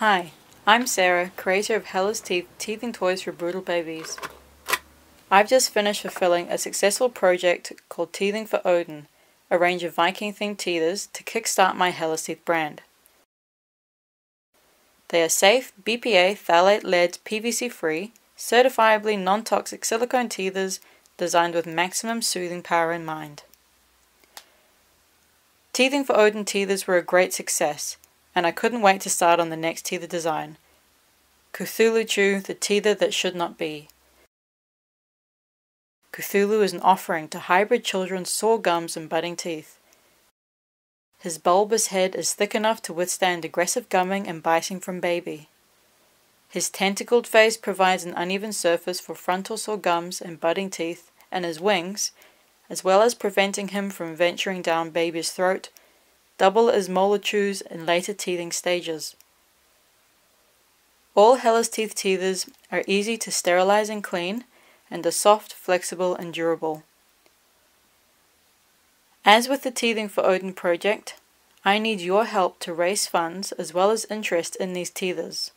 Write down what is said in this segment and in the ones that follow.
Hi, I'm Sarah, creator of Helles Teeth Teething Toys for Brutal Babies. I've just finished fulfilling a successful project called Teething for Odin, a range of Viking themed teethers to kickstart my Helles Teeth brand. They are safe, BPA, phthalate lead, PVC free, certifiably non toxic silicone teethers designed with maximum soothing power in mind. Teething for Odin teethers were a great success, and I couldn't wait to start on the next teether design. Cthulhu Chew, the teether that should not be. Cthulhu is an offering to hybrid children's sore gums and budding teeth. His bulbous head is thick enough to withstand aggressive gumming and biting from baby. His tentacled face provides an uneven surface for frontal sore gums and budding teeth, and his wings, as well as preventing him from venturing down baby's throat, double as molar chews in later teething stages. All Helles Teeth teethers are easy to sterilize and clean, and are soft, flexible, and durable. As with the Teething for Odin project, I need your help to raise funds as well as interest in these teethers.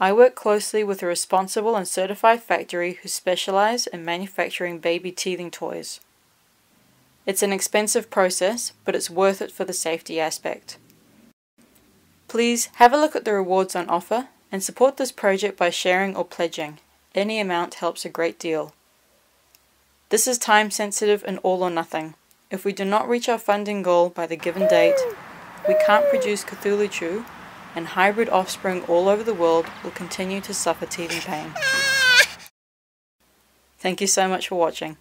I work closely with a responsible and certified factory who specialize in manufacturing baby teething toys. It's an expensive process, but it's worth it for the safety aspect. Please have a look at the rewards on offer and support this project by sharing or pledging. Any amount helps a great deal. This is time sensitive and all or nothing. If we do not reach our funding goal by the given date, we can't produce Cthulhu Chew, and hybrid offspring all over the world will continue to suffer teething pain. Thank you so much for watching.